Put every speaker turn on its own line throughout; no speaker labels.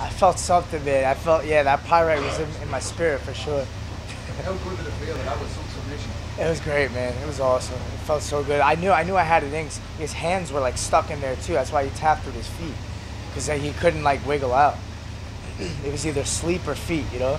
I felt something, man. I felt, yeah, that pyrite was in, in my spirit for sure.
How good did it feel? That was some submission.
It was great, man. It was awesome. It felt so good. I knew, I knew I had it in. His hands were like stuck in there too. That's why he tapped with his feet, because he couldn't like wiggle out. It was either sleep or feet, you know.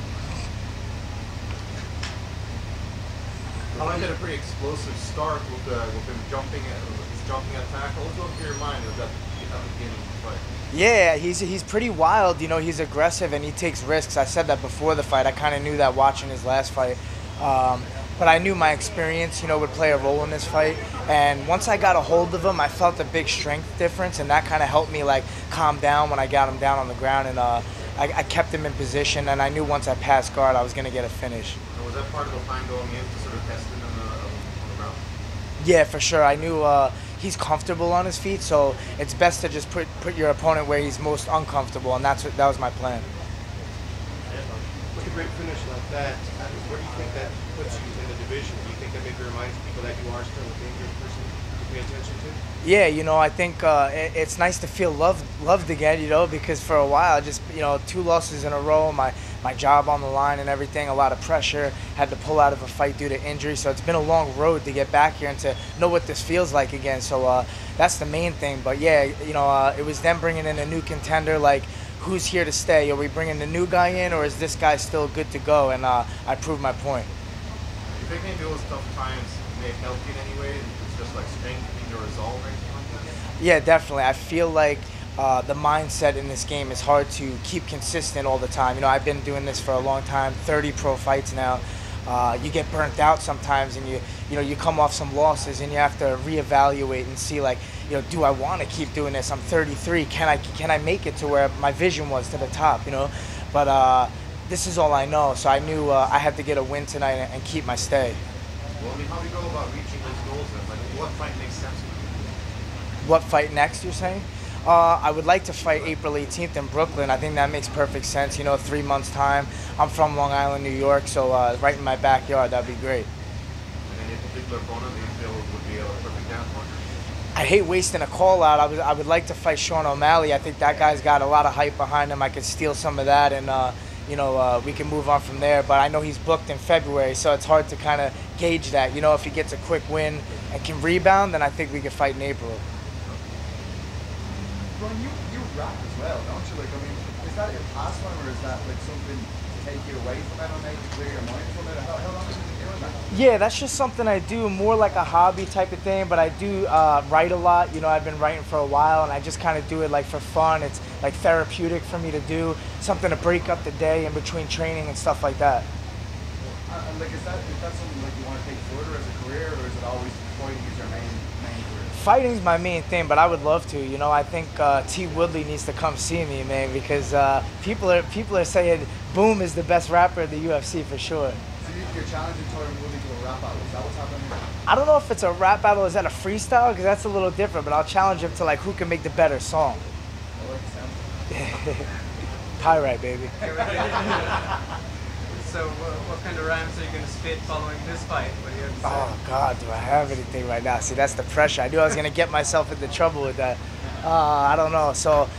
Alan had a pretty explosive start with, uh, with him jumping at his jumping attack. What was going through your mind at that at the beginning of the fight?
Yeah, he's he's pretty wild. You know, he's aggressive and he takes risks. I said that before the fight. I kind of knew that watching his last fight. Um, but I knew my experience, you know, would play a role in this fight. And once I got a hold of him, I felt a big strength difference, and that kind of helped me like calm down when I got him down on the ground, and uh, I, I kept him in position. And I knew once I passed guard, I was gonna get a finish.
And was that part of the plan going in to sort of test him on the, on the ground?
Yeah, for sure. I knew uh, he's comfortable on his feet, so it's best to just put put your opponent where he's most uncomfortable, and that's what, that was my plan.
With a great finish like that, where do you think that puts you in the division? Do you think that maybe reminds people that you are still a dangerous person pay attention to?
Yeah, you know, I think uh, it, it's nice to feel loved loved again, you know, because for a while, just you know, two losses in a row, my my job on the line and everything, a lot of pressure, had to pull out of a fight due to injury, so it's been a long road to get back here and to know what this feels like again. So uh, that's the main thing. But yeah, you know, uh, it was them bringing in a new contender, like. Who's here to stay? Are we bringing the new guy in, or is this guy still good to go? And uh, I proved my point.
Do you think maybe those tough times may have helped you in any way? Just like strengthening your resolve or anything like that?
Yeah, definitely. I feel like uh, the mindset in this game is hard to keep consistent all the time. You know, I've been doing this for a long time, 30 pro fights now. Uh, you get burnt out sometimes, and you you know you come off some losses, and you have to reevaluate and see like you know do I want to keep doing this? I'm 33. Can I can I make it to where my vision was to the top? You know, but uh, this is all I know. So I knew uh, I had to get a win tonight and, and keep my stay.
Well, I mean, how do you go about reaching goals? Like, what fight makes sense?
What fight next? You're saying? Uh, I would like to fight April 18th in Brooklyn. I think that makes perfect sense. You know, three months time. I'm from Long Island, New York, so uh, right in my backyard. That'd be great.
And any particular opponent that you feel would be a perfect down?
I hate wasting a call out. I would I would like to fight Sean O'Malley. I think that guy's got a lot of hype behind him. I could steal some of that, and uh, you know uh, we can move on from there. But I know he's booked in February, so it's hard to kind of gauge that. You know, if he gets a quick win and can rebound, then I think we could fight in April.
Ron, you, you rap as well, don't you? Like, I mean, is that your pastime or is that like something take you away from clear your mind from it? How, how long have you been doing that?
Yeah, that's just something I do more like a hobby type of thing. But I do uh, write a lot. You know, I've been writing for a while, and I just kind of do it like for fun. It's like therapeutic for me to do something to break up the day in between training and stuff like that.
And, and like, is that is that something like you want to take further as a career, or is it always fighting is your main main career?
Fighting's my main thing, but I would love to. You know, I think uh, T Woodley needs to come see me, man, because uh, people are people are saying Boom is the best rapper in the UFC for sure.
So you, you're challenging Tyron Woodley to a rap battle. Is that what's happening here?
I don't know if it's a rap battle, is that a freestyle? Because that's a little different. But I'll challenge him to like who can make the better song.
I like.
Pyrite, baby.
So, what, what kind of rhymes are you going to spit following this fight? What do you have to say?
Oh God, do I have anything right now? See, that's the pressure. I knew I was gonna get myself into trouble with that. Uh, I don't know. So,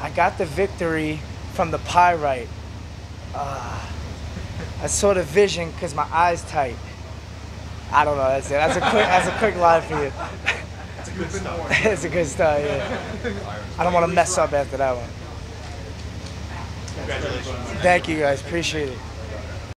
I got the victory from the pyrite. Uh, I saw the vision because my eyes tight. I don't know. That's it. That's a quick. That's a quick line for you.
It's a good start.
it's a good start. Yeah. I don't want to mess up after that one.
Congratulations.
Thank you guys. Appreciate it.